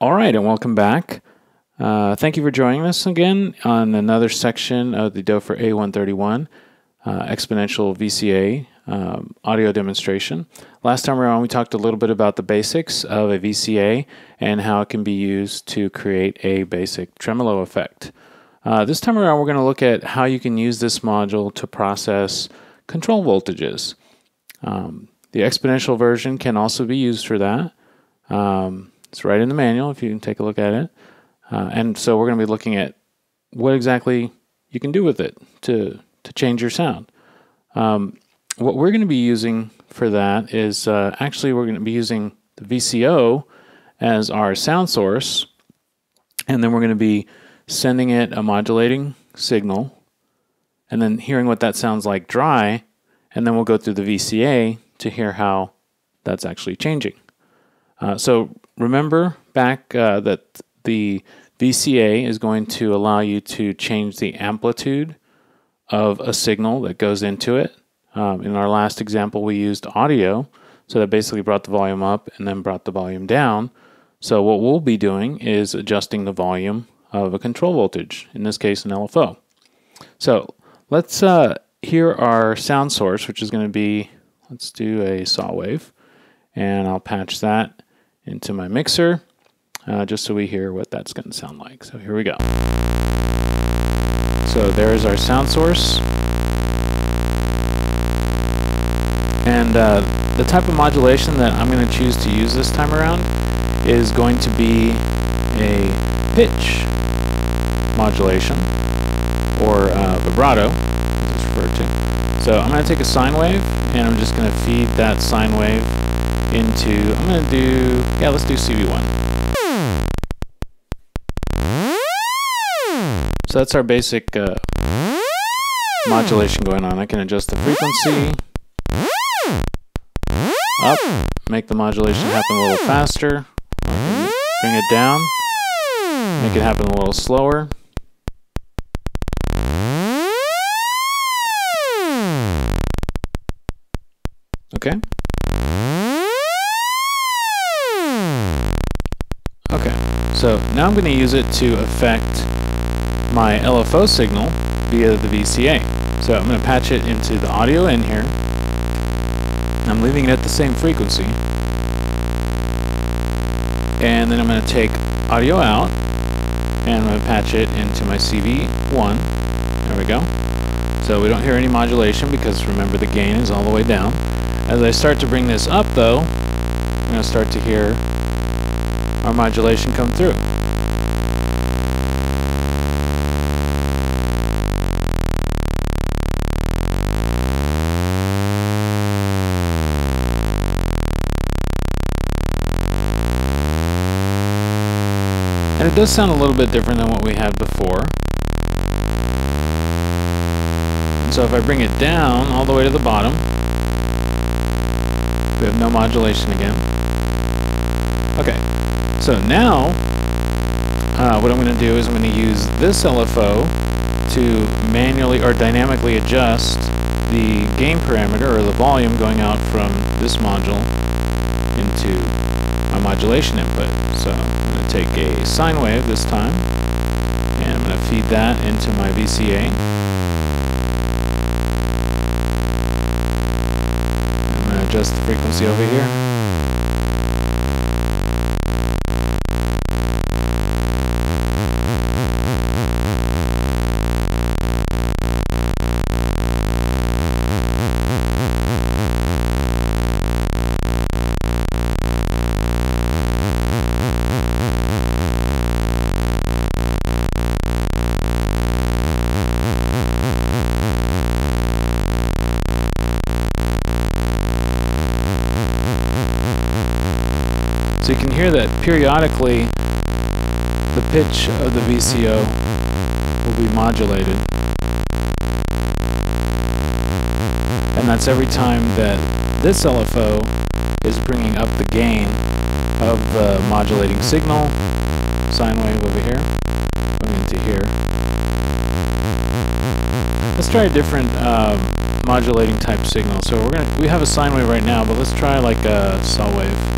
All right, and welcome back. Uh, thank you for joining us again on another section of the Doepfer A131 uh, exponential VCA um, audio demonstration. Last time around, we talked a little bit about the basics of a VCA and how it can be used to create a basic tremolo effect. Uh, this time around, we're going to look at how you can use this module to process control voltages. Um, the exponential version can also be used for that. Um, it's right in the manual if you can take a look at it. Uh, and so we're going to be looking at what exactly you can do with it to, to change your sound. Um, what we're going to be using for that is uh, actually we're going to be using the VCO as our sound source, and then we're going to be sending it a modulating signal, and then hearing what that sounds like dry, and then we'll go through the VCA to hear how that's actually changing. Uh, so remember back uh, that the VCA is going to allow you to change the amplitude of a signal that goes into it. Um, in our last example, we used audio, so that basically brought the volume up and then brought the volume down. So what we'll be doing is adjusting the volume of a control voltage, in this case an LFO. So let's uh, hear our sound source, which is going to be, let's do a saw wave, and I'll patch that into my mixer uh, just so we hear what that's going to sound like. So here we go. So there's our sound source. And uh, the type of modulation that I'm going to choose to use this time around is going to be a pitch modulation or uh, vibrato, as it's referred to. So I'm going to take a sine wave and I'm just going to feed that sine wave into, I'm going to do, yeah, let's do CV1. So that's our basic uh, modulation going on. I can adjust the frequency up, make the modulation happen a little faster, bring it down, make it happen a little slower. Okay. Okay, so now I'm going to use it to affect my LFO signal via the VCA. So I'm going to patch it into the audio in here. I'm leaving it at the same frequency. And then I'm going to take audio out and I'm going to patch it into my CV1. There we go. So we don't hear any modulation because remember the gain is all the way down. As I start to bring this up though, I'm going to start to hear our modulation come through. And it does sound a little bit different than what we had before. And so if I bring it down all the way to the bottom, we have no modulation again. Okay, so now uh, what I'm going to do is I'm going to use this LFO to manually or dynamically adjust the gain parameter or the volume going out from this module into my modulation input. So I'm going to take a sine wave this time, and I'm going to feed that into my VCA. The frequency over here. Periodically the pitch of the VCO will be modulated. And that's every time that this LFO is bringing up the gain of the modulating signal, sine wave over here, going into here. let's try a different um, modulating type signal. So we're gonna we have a sine wave right now, but let's try like a saw wave.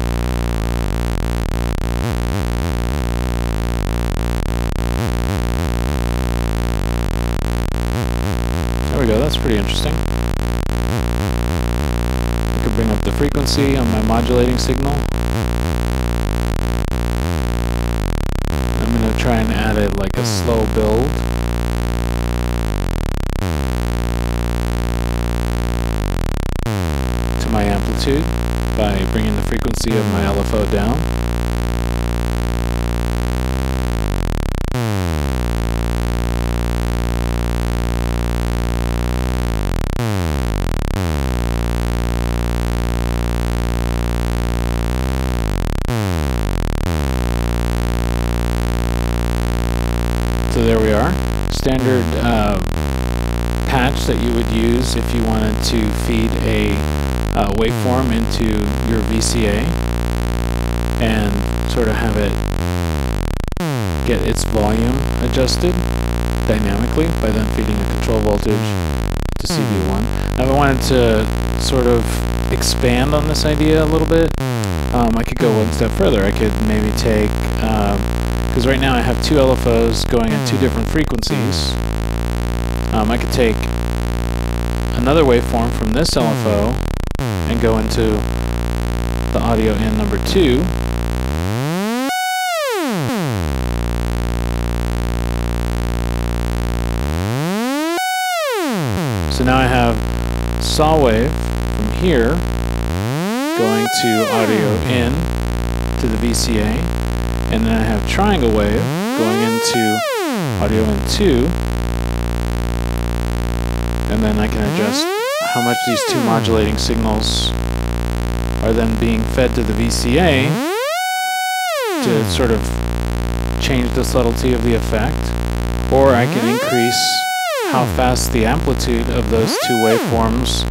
Go. That's pretty interesting. I could bring up the frequency on my modulating signal. I'm gonna try and add it like a slow build. To my amplitude by bringing the frequency of my LFO down. Standard uh, patch that you would use if you wanted to feed a uh, waveform into your VCA and sort of have it get its volume adjusted dynamically by then feeding a control voltage to CV1. Now if I wanted to sort of expand on this idea a little bit, um, I could go one step further. I could maybe take, because right now I have two LFOs going at two different frequencies. Um, I could take another waveform from this LFO and go into the audio in number two. So now I have saw wave from here going to audio in to the VCA, and then I have triangle wave going into audio in 2, and then I can adjust how much these two modulating signals are then being fed to the VCA to sort of change the subtlety of the effect, or I can increase how fast the amplitude of those two waveforms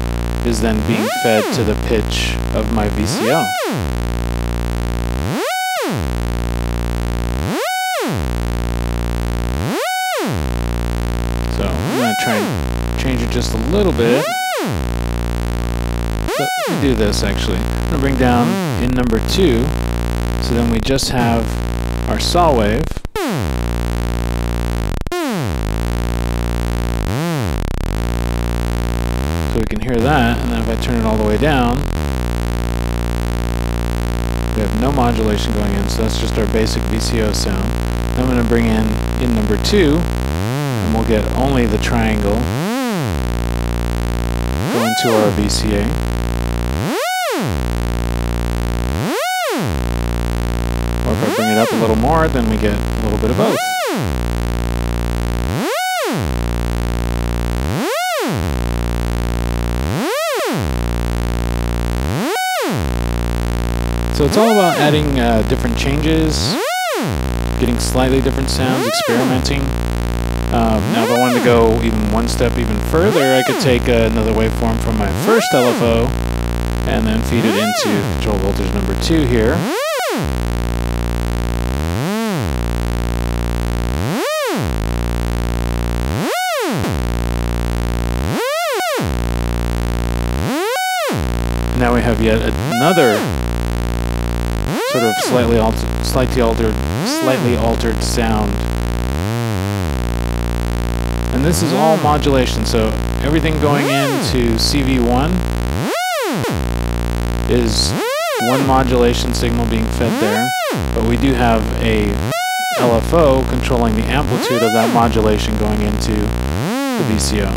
is then being fed to the pitch of my VCO. Just a little bit let me do this actually. I'm going to bring down in number two, so then we just have our saw wave. So we can hear that, and then if I turn it all the way down, we have no modulation going in, so that's just our basic VCO sound. I'm going to bring in in number two, and we'll get only the triangle to our VCA. Or if I bring it up a little more, then we get a little bit of both. So it's all about adding uh, different changes, getting slightly different sounds, experimenting. Um, now if I wanted to go even one step even further, I could take another waveform from my first LFO and then feed it into control voltage number two here. now we have yet another sort of slightly altered, slightly altered, slightly altered sound. And this is all hmm. modulation, so everything going into CV1 is one modulation signal being fed there, but we do have a LFO controlling the amplitude of that modulation going into the VCO.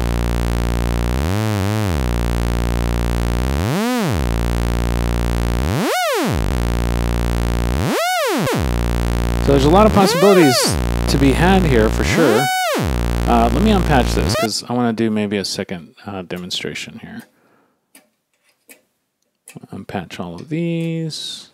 So there's a lot of possibilities to be had here for sure. Uh, let me unpatch this because I want to do maybe a second uh, demonstration here. Unpatch all of these.